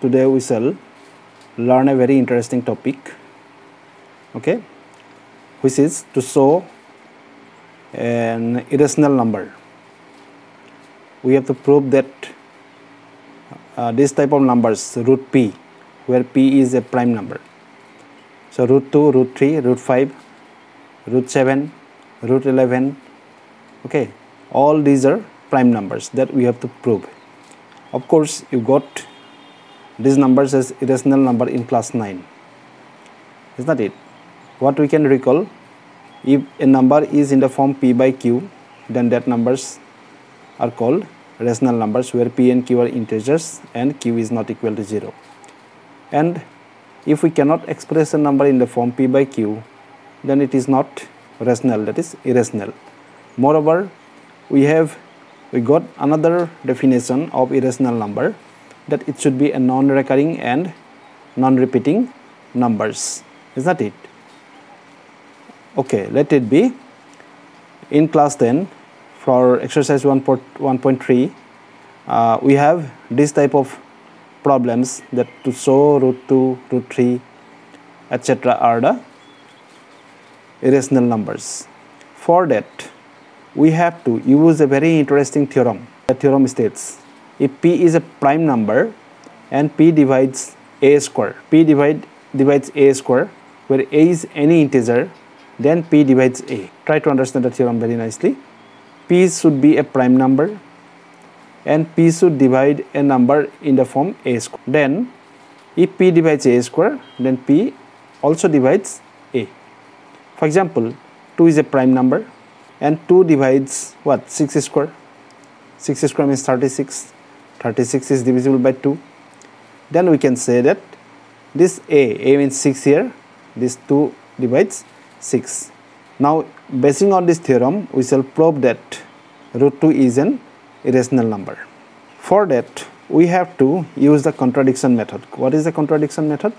today we shall learn a very interesting topic okay which is to show an irrational number. We have to prove that uh, this type of numbers root p where p is a prime number. So root 2 root 3 root 5 root 7 root 11 okay all these are prime numbers that we have to prove. Of course you got these numbers as irrational number in class 9 is that it? What we can recall if a number is in the form p by q then that numbers are called rational numbers where p and q are integers and q is not equal to 0 and if we cannot express a number in the form p by q then it is not rational that is irrational. Moreover we have we got another definition of irrational number that it should be a non-recurring and non-repeating numbers. Is that it? Okay let it be. In class 10 for exercise 1.3 uh, we have this type of problems that to show root 2 root 3 etc are the irrational numbers. For that we have to use a very interesting theorem. The theorem states if p is a prime number and p divides a square p divide divides a square where a is any integer then p divides a. Try to understand the theorem very nicely. P should be a prime number and p should divide a number in the form a square. Then if p divides a square then p also divides a. For example 2 is a prime number and 2 divides what? 6 square? 6 square means 36 36 is divisible by 2 then we can say that this a a means 6 here. This 2 divides 6 now basing on this theorem we shall prove that root 2 is an irrational number. For that we have to use the contradiction method. What is the contradiction method?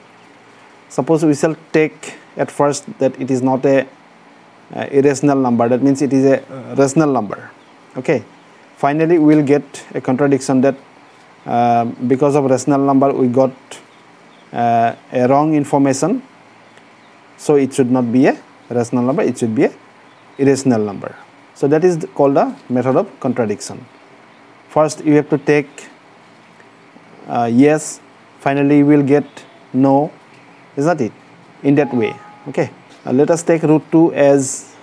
Suppose we shall take at first that it is not a uh, irrational number. That means it is a uh, rational number. Okay. Finally we will get a contradiction that uh, because of rational number we got uh, a wrong information. So it should not be a rational number it should be a irrational number. So that is called the method of contradiction. First you have to take uh, yes finally you will get no is that it? In that way okay? Uh, let us take root 2 as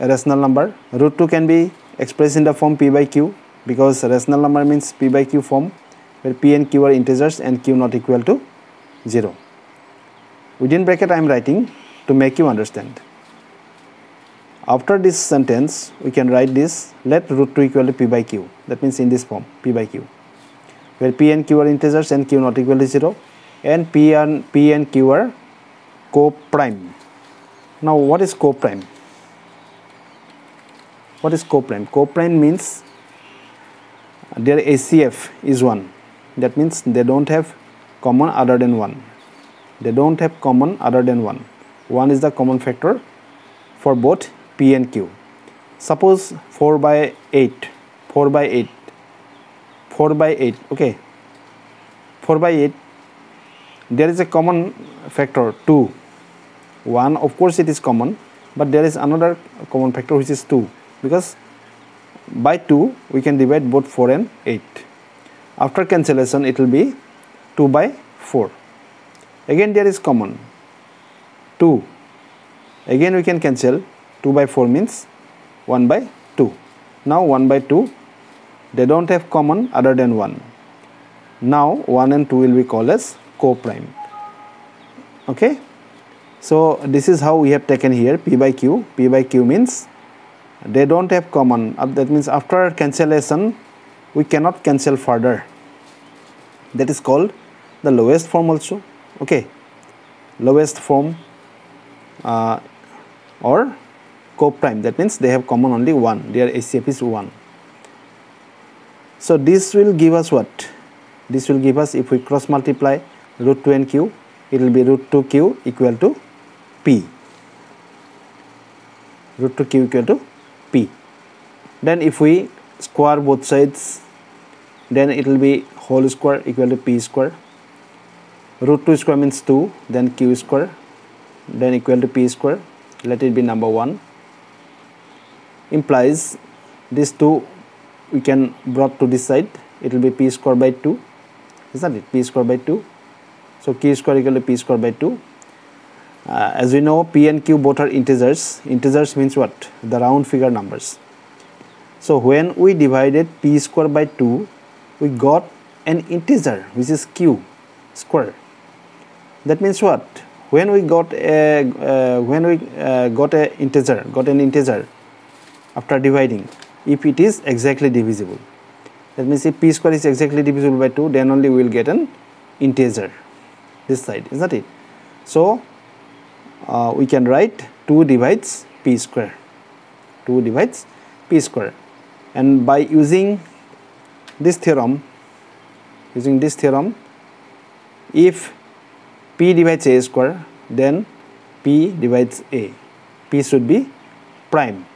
a rational number. Root 2 can be expressed in the form p by q because rational number means p by q form where p and q are integers and q not equal to 0 within bracket I am writing to make you understand. After this sentence we can write this let root 2 equal to p by q. That means in this form p by q. Where p and q are integers and q not equal to 0 and p and p and q are co-prime. Now what is co-prime? What is co-prime? Co-prime means their HCF is 1 that means they don't have common other than 1 they don't have common other than 1 1 is the common factor for both p and q. Suppose 4 by 8 4 by 8 4 by 8 okay. 4 by 8 there is a common factor 2 1 of course it is common but there is another common factor which is 2 because by 2 we can divide both 4 and 8 after cancellation it will be 2 by 4 again there is common. 2 again we can cancel. 2 by 4 means 1 by 2 now 1 by 2 they don't have common other than 1 now 1 and 2 will be called as co-prime. Okay? So this is how we have taken here p by q. P by q means they don't have common. That means after cancellation we cannot cancel further. That is called the lowest form also. Okay. Lowest form uh, or co-prime. That means they have common only one. Their HCF is 1 so this will give us what? This will give us if we cross multiply root 2 and q it will be root 2 q equal to p. Root 2 q equal to then if we square both sides then it will be whole square equal to p square. Root 2 square means 2 then q square then equal to p square. Let it be number 1 implies this 2 we can brought to this side. It will be p square by 2 isn't it? P square by 2 so q square equal to p square by 2 uh, as we know p and q both are integers. Integers means what? The round figure numbers so when we divided p square by 2 we got an integer which is q square. That means what? When we got a uh, when we uh, got a integer got an integer after dividing if it is exactly divisible. That means if p square is exactly divisible by 2 then only we will get an integer this side is that it? So uh, we can write 2 divides p square. 2 divides p square and by using this theorem using this theorem if p divides a square then p divides a. P should be prime.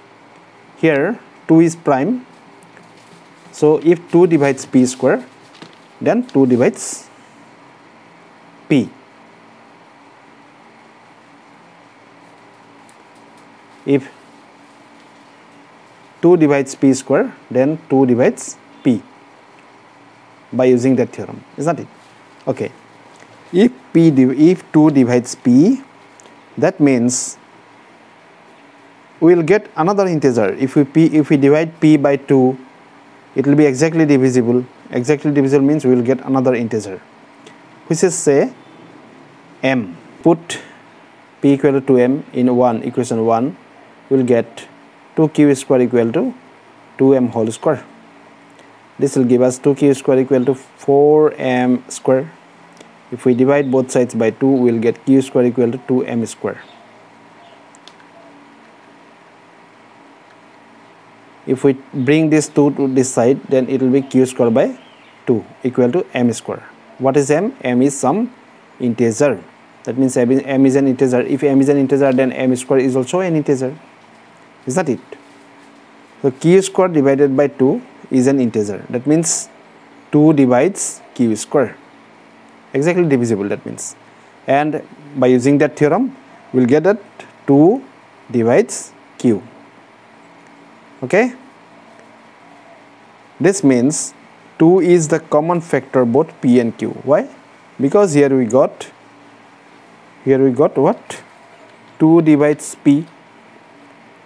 Here 2 is prime. So if 2 divides p square then 2 divides p. If 2 divides p square then 2 divides p by using that theorem isn't it? Okay. If p if 2 divides p that means we will get another integer. If we p if we divide p by 2 it will be exactly divisible. Exactly divisible means we will get another integer which is say m. Put p equal to m in 1 equation 1 we will get 2q square equal to 2m whole square. This will give us 2q square equal to 4m square. If we divide both sides by 2 we will get q square equal to 2m square. If we bring this 2 to this side then it will be q square by 2 equal to m square. What is m? m is some integer. That means m is an integer. If m is an integer then m square is also an integer is that it? So q square divided by 2 is an integer. That means 2 divides q square exactly divisible that means. And by using that theorem we'll get that 2 divides q. Okay? This means 2 is the common factor both p and q. Why? Because here we got here we got what? 2 divides p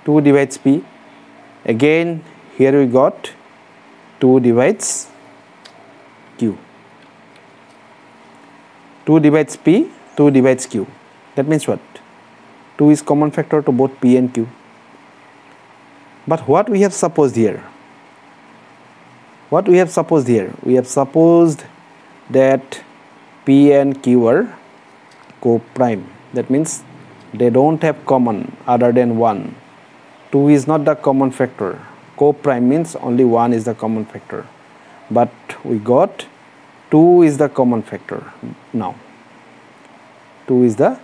2 divides p. Again here we got 2 divides q. 2 divides p 2 divides q. That means what? 2 is common factor to both p and q. But what we have supposed here? What we have supposed here? We have supposed that p and q are co-prime. That means they don't have common other than 1 2 is not the common factor. Co-prime means only one is the common factor. But we got 2 is the common factor now. 2 is the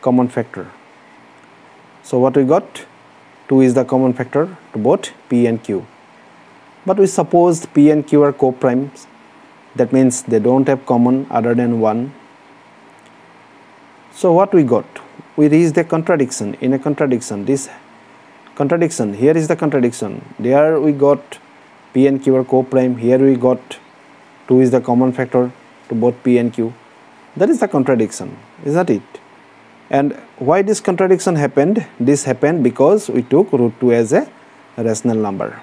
common factor. So what we got? 2 is the common factor to both p and q. But we suppose p and q are co-primes. That means they don't have common other than 1 so what we got? We reached a contradiction. In a contradiction this contradiction. Here is the contradiction. There we got p and q are co-prime. Here we got 2 is the common factor to both p and q. That is the contradiction is that it? And why this contradiction happened? This happened because we took root 2 as a rational number.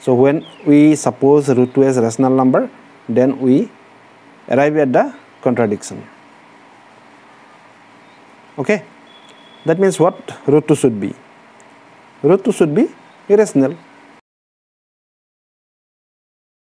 So when we suppose root 2 as a rational number then we arrive at the contradiction. Okay? That means what root 2 should be retour sut bi irrationnel